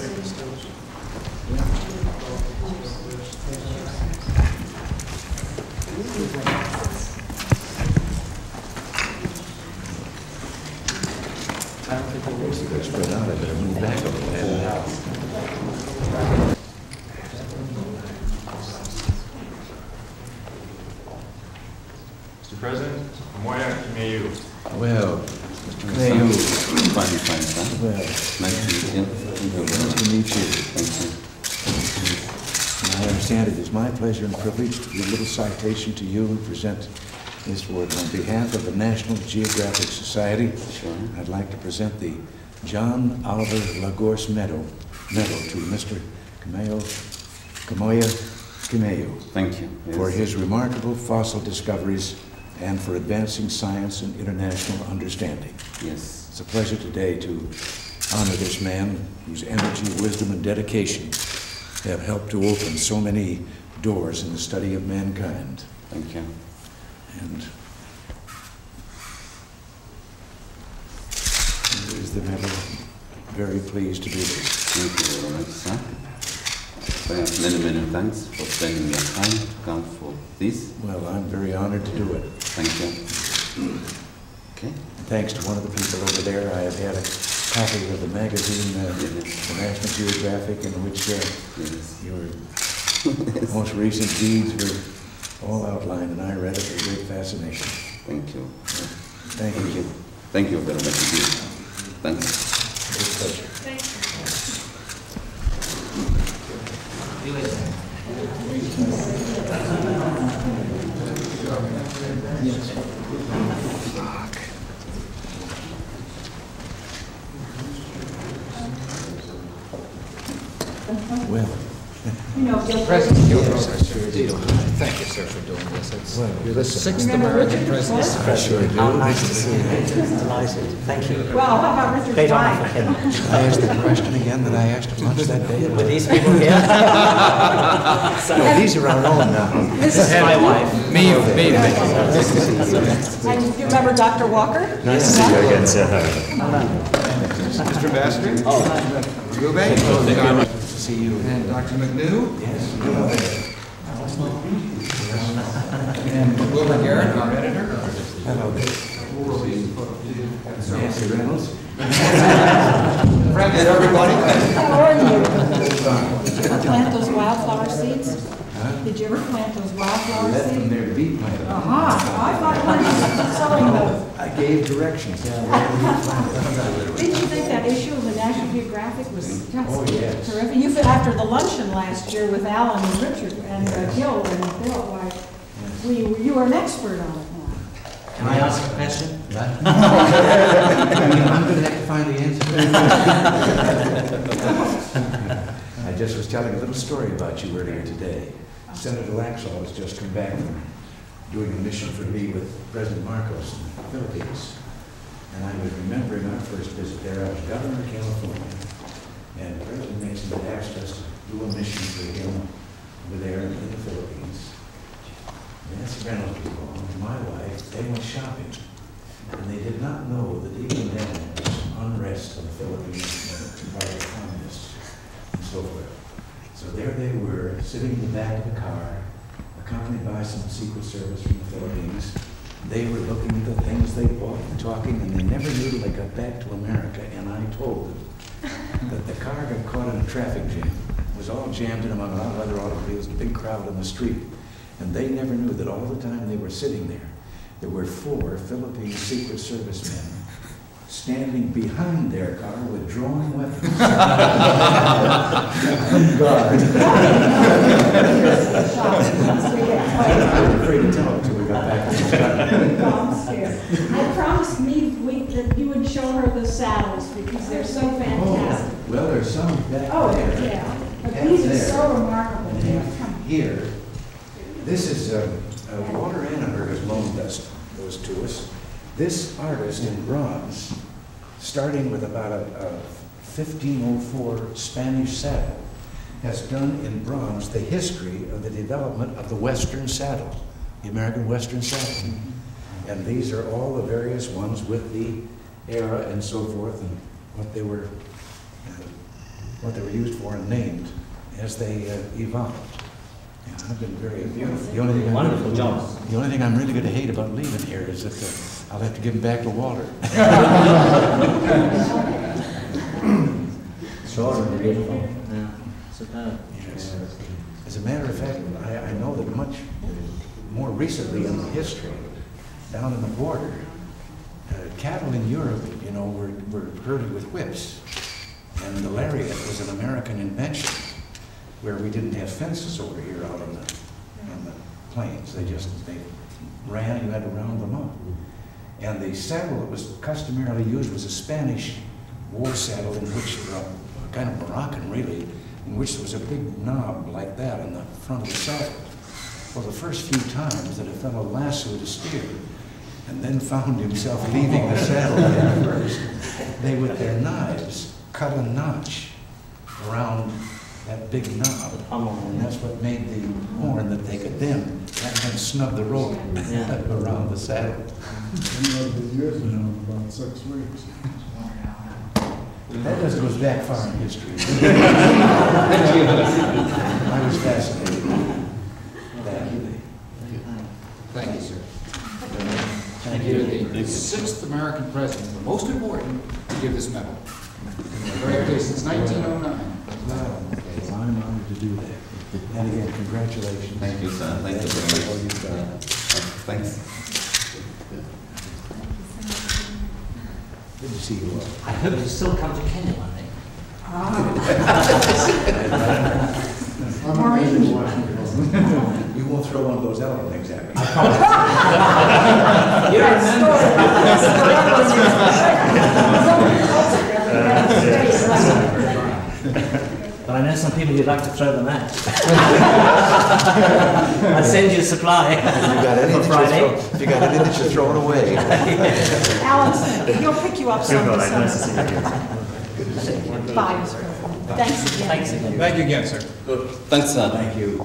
I don't. Mr. President, Moya Kimeu. Well, Mr. Mayo, Fine, fine, fine. well, Nice to meet you. Thank you nice to meet you. Thank you. And I understand it is my pleasure and privilege to give a little citation to you and present this award on behalf of the National Geographic Society. Sure. I'd like to present the John Oliver La Gorce Medal, Medal to Mr. Kimeu, Kamoya Kimeu Thank you. for Yes. his remarkable fossil discoveries and for advancing science and international understanding. Yes. It's a pleasure today to honor this man whose energy, wisdom, and dedication have helped to open so many doors in the study of mankind. Thank you. And here is the medal. Very pleased to do this. Thank you very much, sir. Many, many thanks for spending your time to come for this. Well, I'm very honored to do it. Thank you. Okay. Thanks to one of the people over there, I have had a copy of the magazine, uh, Yes. the National Geographic, in which uh, Yes. your most recent deeds were all outlined, and I read it with great fascination. Thank you. Thank you. Thank you very much indeed. Thank you. Great pleasure. Well, You know, Gil President, you're Thank you, sir, for doing this. It's Well, You're the listen. sixth Remember American Richard president. Swift? I sure do. How nice to see you. Delighted. Thank you. Well, how about Richard's Great honor for wife? him. I asked the question again that I asked at lunch that day. With these people here? No, these are our own now. This is my wife. Me, me, me. And you remember Dr. Walker? Nice to see you again, Mr. Ambassador? Rubin? Good to see you. And Dr. McNew? Yes. And Wilbur Garrett, our editor? Hello there. Nancy Reynolds. Friends, everybody? How are you? Did you plant those wildflower seeds? Did you ever plant those wildflower seeds? Let them there beat my. Uh-huh, I thought one was sowing those. I gave directions. Did you think that issue of the National Geographic was just Oh, yes. terrific? You, after the luncheon last year with Alan and Richard and uh, Gil and Bill, why, we, you were an expert on it now. Can I ask a question? I'm gonna have to find the answer. I just was telling a little story about you earlier today. Senator Laxalt has just come back from doing a mission for me with President Marcos in the Philippines. And I was remembering our first visit there, I was governor of California. And President Nixon had asked us to do a mission for him over there in the Philippines. Nancy Reynolds was along, and my wife, they went shopping. And they did not know that even then, there was unrest in the Philippines by the communists and so forth. So there they were, sitting in the back of the car, accompanied by some Secret Service from the Philippines. They were looking at the things they bought and talking, and they never knew till they got back to America, and I told them that the car got caught in a traffic jam. It was all jammed in among a lot of other automobiles, a big crowd on the street. And they never knew that all the time they were sitting there, there were four Philippine Secret Service men standing behind their car with drawn weapons. Guard. I was afraid to tell them until we got back to the car. I'm scared. I promised me we, that you would show her the saddles because they're so fantastic. Oh, Well, there's some back Oh, there. yeah, but And these are so remarkable. And here, this is, uh, Walter Annenberg has loaned us, those to us. This artist in bronze, starting with about a, a 1504 Spanish saddle, has done in bronze the history of the development of the Western saddle, the American Western saddle. And these are all the various ones with the era and so forth and what they were uh, what they were used for and named as they uh, evolved. And I've been very, the only thing. I- Wonderful job. The only thing I'm really gonna hate about leaving here is that uh, I'll have to give them back to Walter. Short and beautiful. Yeah, superb. Yes. As a matter of fact, I, I know that much more recently in the history, down in the border, cattle in Europe, you know, were, were herded with whips. And the lariat was an American invention, where we didn't have fences over here out on the, on the plains. They just, they ran, you had to round them up. And the saddle that was customarily used was a Spanish war saddle in which, uh, kind of Moroccan really, in which there was a big knob like that in the front of the saddle. Well, the first few times that a fellow lassoed a steer and then found himself leaving the saddle head first, they with their knives cut a notch around that big knob. And that's what made the horn that they could then, that then snub the rope Yeah. around the saddle. years ago, about six weeks. That does goes back far in history. I was fascinated with that. Thank you, sir. Thank You're you. the sixth American president, the most important, to give this medal. Very good, since 1909. Well, I'm honored to do that. And again, congratulations. Thank you, sir. Thank you for very all much. you've done. Thanks. Good to see you all. I hope you still come to Kenya one day. I'm in Washington. You won't throw one of those elephant things at me. You remember? But I know some people who'd like to throw them at. I'll send you a supply You got for Friday. If you got anything that you're throwing away. Allison, he'll pick you up someday. Bye. Thanks again. Thanks again. Thank you again, sir. Thanks, sir. Thank you.